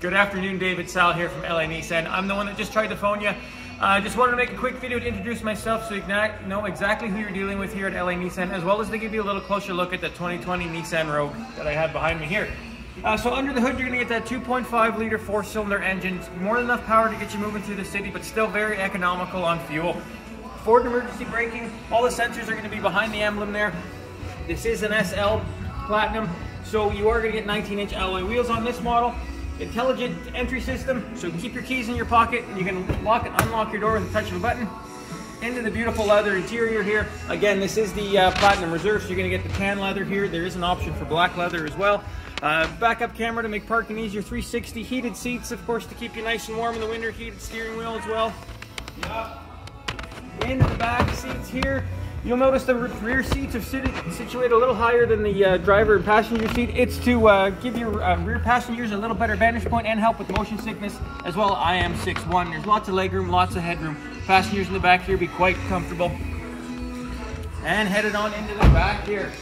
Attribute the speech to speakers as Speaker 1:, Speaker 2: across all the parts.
Speaker 1: Good afternoon, David Sal here from LA Nissan. I'm the one that just tried to phone you. I uh, just wanted to make a quick video to introduce myself so you know exactly who you're dealing with here at LA Nissan, as well as to give you a little closer look at the 2020 Nissan Rogue that I have behind me here. Uh, so under the hood, you're gonna get that 2.5 liter four cylinder engine. It's more than enough power to get you moving through the city, but still very economical on fuel. Forward emergency braking, all the sensors are gonna be behind the emblem there. This is an SL Platinum, so you are gonna get 19 inch alloy wheels on this model intelligent entry system, so keep your keys in your pocket and you can lock and unlock your door with a touch of a button. Into the beautiful leather interior here. Again, this is the uh, Platinum Reserve, so you're gonna get the tan leather here. There is an option for black leather as well. Uh, backup camera to make parking easier, 360 heated seats, of course, to keep you nice and warm in the winter, heated steering wheel as well. Into the back seats here, You'll notice the rear seats are situated a little higher than the uh, driver and passenger seat. It's to uh, give your uh, rear passengers a little better vantage point and help with motion sickness as well. I am 6'1". There's lots of legroom, lots of headroom. Passengers in the back here be quite comfortable. And headed on into the back here.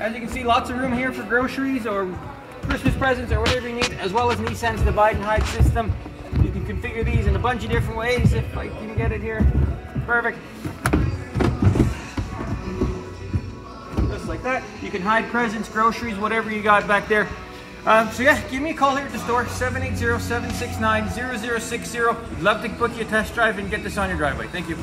Speaker 1: As you can see, lots of room here for groceries or Christmas presents or whatever you need, as well as Nissan's divide and hide system You can configure these in bunch of different ways if I can get it here. Perfect. Just like that. You can hide presents, groceries, whatever you got back there. Um, so yeah, give me a call here at the store, 780-769-0060. We'd love to book you a test drive and get this on your driveway. Thank you.